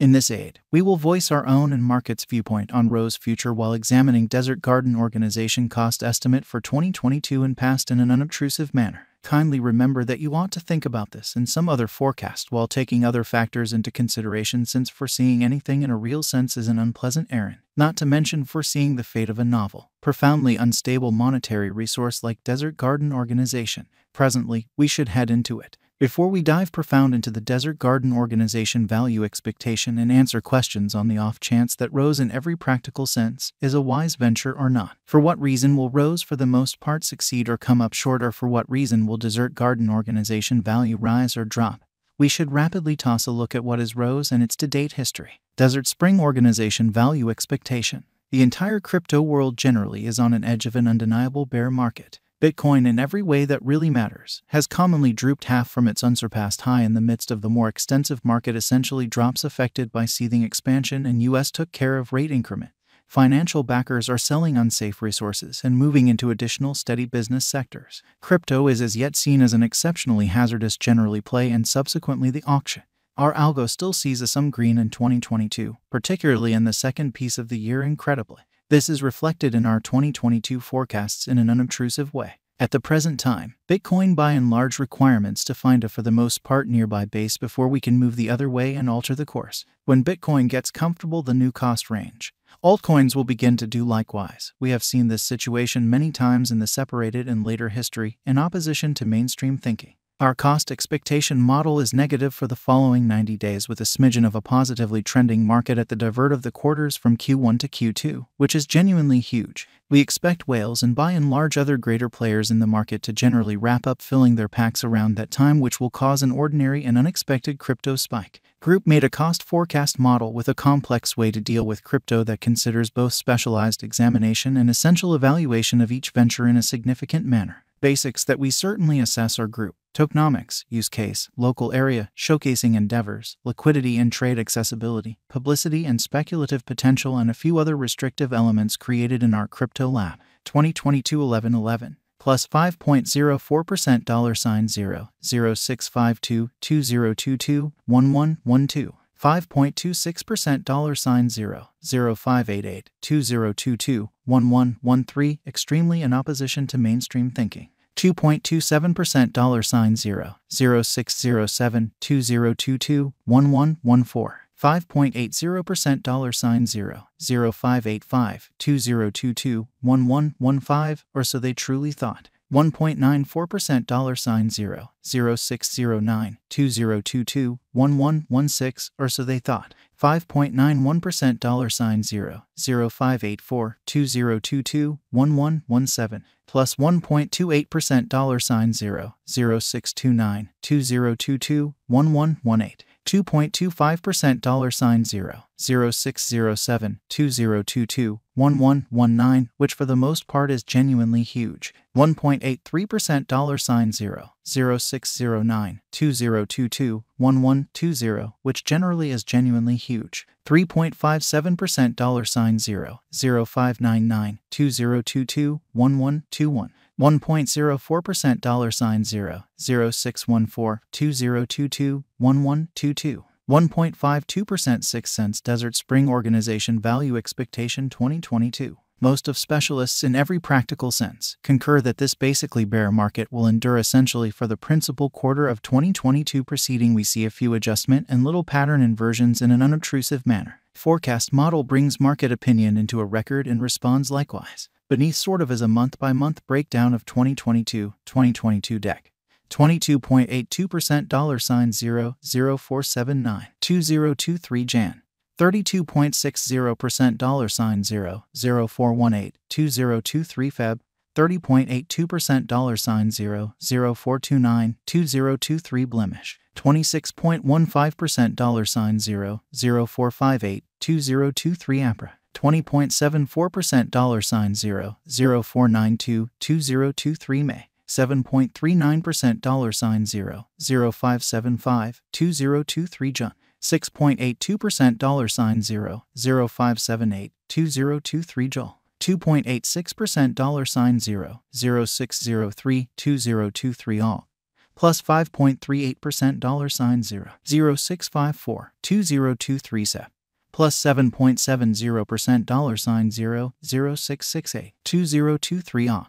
In this aid, we will voice our own and market's viewpoint on Rho's future while examining Desert Garden Organization cost estimate for 2022 and past in an unobtrusive manner. Kindly remember that you ought to think about this and some other forecast while taking other factors into consideration since foreseeing anything in a real sense is an unpleasant errand, not to mention foreseeing the fate of a novel, profoundly unstable monetary resource like Desert Garden Organization. Presently, we should head into it. Before we dive profound into the Desert Garden Organization value expectation and answer questions on the off chance that Rose in every practical sense, is a wise venture or not. For what reason will Rose for the most part, succeed or come up short, or for what reason will Desert Garden Organization value rise or drop? We should rapidly toss a look at what is Rose and its to date history. Desert Spring Organization value expectation. The entire crypto world generally is on an edge of an undeniable bear market. Bitcoin, in every way that really matters, has commonly drooped half from its unsurpassed high in the midst of the more extensive market essentially drops affected by seething expansion and US took care of rate increment. Financial backers are selling unsafe resources and moving into additional steady business sectors. Crypto is as yet seen as an exceptionally hazardous generally play and subsequently the auction. Our algo still sees a some green in 2022, particularly in the second piece of the year incredibly. This is reflected in our 2022 forecasts in an unobtrusive way. At the present time, Bitcoin by and large requirements to find a for the most part nearby base before we can move the other way and alter the course. When Bitcoin gets comfortable the new cost range, altcoins will begin to do likewise. We have seen this situation many times in the separated and later history in opposition to mainstream thinking. Our cost expectation model is negative for the following 90 days with a smidgen of a positively trending market at the divert of the quarters from Q1 to Q2, which is genuinely huge. We expect whales and by and large other greater players in the market to generally wrap up filling their packs around that time, which will cause an ordinary and unexpected crypto spike. Group made a cost forecast model with a complex way to deal with crypto that considers both specialized examination and essential evaluation of each venture in a significant manner. Basics that we certainly assess are group tokenomics, use case, local area, showcasing endeavors, liquidity and trade accessibility, publicity and speculative potential, and a few other restrictive elements created in our crypto lab. 2022 11 11 plus 5.04% dollar sign 0 0652 2022 1112 5.26% dollar sign 0 0588 2022 1113 extremely in opposition to mainstream thinking 2.27% dollar sign 0 0607 2022 1114 5.80% dollar sign 0 0585 2022 1115 or so they truly thought 1.94% dollar sign 0 0609 2022 1116 or so they thought. 5.91% dollar sign 0 0584 2022 1117 plus 1.28% dollar sign 0 0629 2022 1118 2.25% dollar sign 0 0607 2022 1119 which for the most part is genuinely huge. 1.83% dollar sign 0 0609 2022 1120 which generally is genuinely huge. 3.57% dollar sign 0 0599 2022 1121 1.04% dollar sign 0 0614 2022 1122 1.52% 6 cents Desert Spring Organization Value Expectation 2022 most of specialists in every practical sense concur that this basically bear market will endure essentially for the principal quarter of 2022 preceding we see a few adjustment and little pattern inversions in an unobtrusive manner. Forecast model brings market opinion into a record and responds likewise. Beneath sort of as a month by month breakdown of 2022 2022 deck. 22.82% dollar sign 0 0479 2023 Jan. 32.60% dollar sign 0 0418 2023 Feb. 30.82% dollar sign 0 0429 2023 Blemish. 26.15% dollar sign 0 0458 2023 Apra 20.74% dollar sign 0 0492 2023 May. 7.39% dollar sign 0 0575 2023 Jun 6.82% dollar sign 0 0578 2023 Joel. 2.86% dollar sign 0 0603 2023 all. plus 5.38% dollar sign 0 0654 2023 SEP plus 7.70% dollar sign 0 0668 2023 on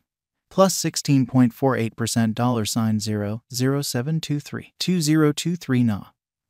plus 16.48% dollar sign 0 0723 2023 na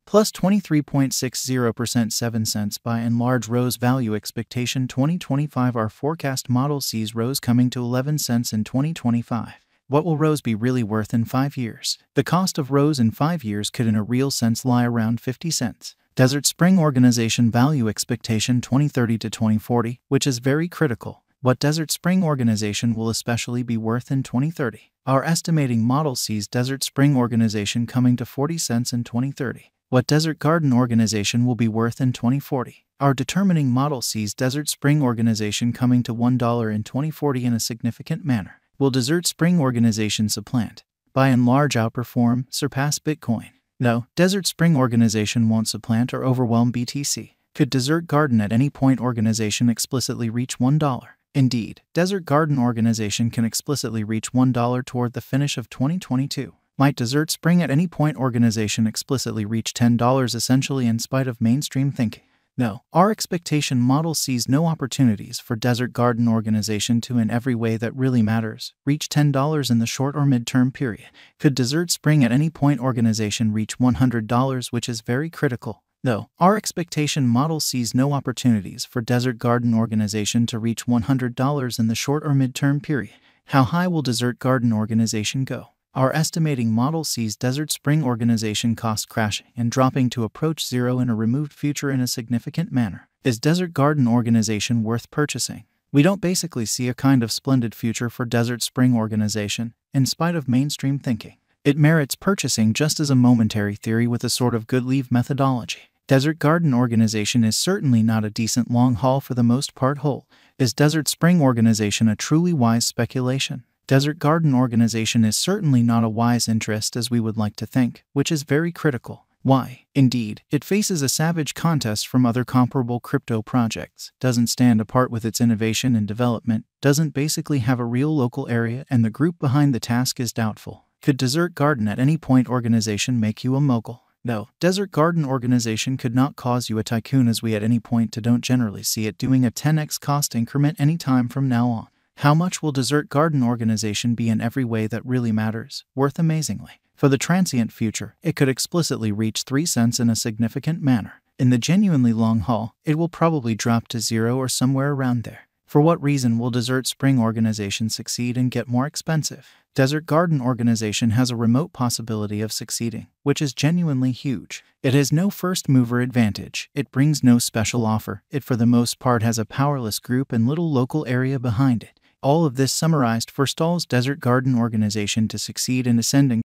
plus 23.60% 7 cents by and large rose value expectation 2025 our forecast model sees rose coming to 11 cents in 2025 what will rose be really worth in 5 years? The cost of rose in 5 years could in a real sense lie around 50 cents desert spring organization value expectation 2030 to 2040 which is very critical what Desert Spring Organization will especially be worth in 2030. Our estimating model sees Desert Spring Organization coming to 40 cents in 2030 what Desert Garden Organization will be worth in 2040. Our determining model sees Desert Spring Organization coming to $1 in 2040 in a significant manner. Will Desert Spring Organization supplant, by and large outperform, surpass Bitcoin? No, Desert Spring Organization won't supplant or overwhelm BTC. Could Desert Garden at any point organization explicitly reach $1? Indeed, Desert Garden Organization can explicitly reach $1 toward the finish of 2022 might Desert Spring at any point organization explicitly reach $10 essentially in spite of mainstream thinking? No, our expectation model sees no opportunities for Desert Garden Organization to, in every way that really matters, reach $10 in the short or midterm period. Could Desert Spring at any point organization reach $100, which is very critical? No, our expectation model sees no opportunities for Desert Garden Organization to reach $100 in the short or midterm period. How high will Desert Garden Organization go? Our estimating model sees Desert Spring organization cost crashing and dropping to approach zero in a removed future in a significant manner. Is Desert Garden organization worth purchasing? We don't basically see a kind of splendid future for Desert Spring organization, in spite of mainstream thinking. It merits purchasing just as a momentary theory with a sort of good leave methodology. Desert Garden organization is certainly not a decent long haul for the most part whole. Is Desert Spring organization a truly wise speculation? Desert Garden Organization is certainly not a wise interest as we would like to think, which is very critical. Why? Indeed, it faces a savage contest from other comparable crypto projects, doesn't stand apart with its innovation and development, doesn't basically have a real local area, and the group behind the task is doubtful. Could Desert Garden at any point organization make you a mogul? No, Desert Garden Organization could not cause you a tycoon as we at any point to don't generally see it doing a 10x cost increment any time from now on. How much will Desert Garden Organization be in every way that really matters? Worth amazingly. For the transient future, it could explicitly reach 3 cents in a significant manner. In the genuinely long haul, it will probably drop to zero or somewhere around there. For what reason will Desert Spring Organization succeed and get more expensive? Desert Garden Organization has a remote possibility of succeeding, which is genuinely huge. It has no first mover advantage, it brings no special offer, it for the most part has a powerless group and little local area behind it. All of this summarized forestalls Desert Garden Organization to succeed in ascending